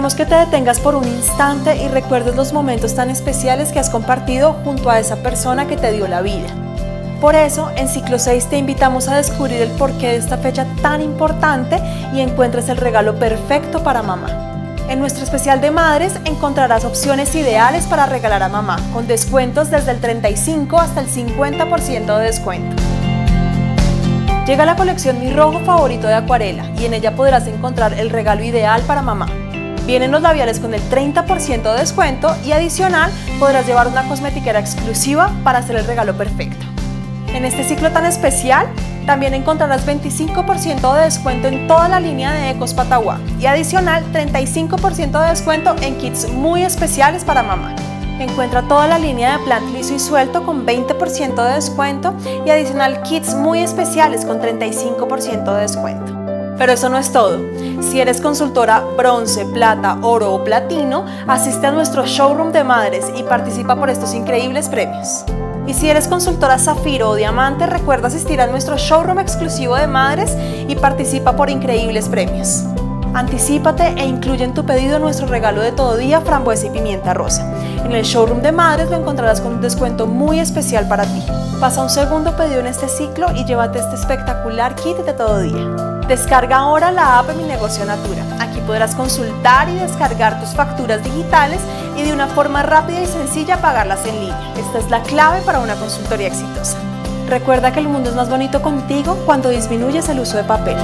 Queremos que te detengas por un instante y recuerdes los momentos tan especiales que has compartido junto a esa persona que te dio la vida. Por eso, en Ciclo 6 te invitamos a descubrir el porqué de esta fecha tan importante y encuentres el regalo perfecto para mamá. En nuestro especial de madres encontrarás opciones ideales para regalar a mamá, con descuentos desde el 35 hasta el 50% de descuento. Llega la colección Mi Rojo Favorito de Acuarela y en ella podrás encontrar el regalo ideal para mamá. Vienen los labiales con el 30% de descuento y adicional podrás llevar una cosmetiquera exclusiva para hacer el regalo perfecto. En este ciclo tan especial, también encontrarás 25% de descuento en toda la línea de Ecos Patagua y adicional 35% de descuento en kits muy especiales para mamá. Encuentra toda la línea de plant liso y suelto con 20% de descuento y adicional kits muy especiales con 35% de descuento. Pero eso no es todo. Si eres consultora bronce, plata, oro o platino, asiste a nuestro showroom de madres y participa por estos increíbles premios. Y si eres consultora Zafiro o Diamante, recuerda asistir a nuestro showroom exclusivo de madres y participa por increíbles premios. Anticípate e incluye en tu pedido nuestro regalo de todo día frambuesa y pimienta rosa. En el showroom de madres lo encontrarás con un descuento muy especial para ti. Pasa un segundo pedido en este ciclo y llévate este espectacular kit de todo día. Descarga ahora la app Mi Negocio Natura. Aquí podrás consultar y descargar tus facturas digitales y de una forma rápida y sencilla pagarlas en línea. Esta es la clave para una consultoría exitosa. Recuerda que el mundo es más bonito contigo cuando disminuyes el uso de papel.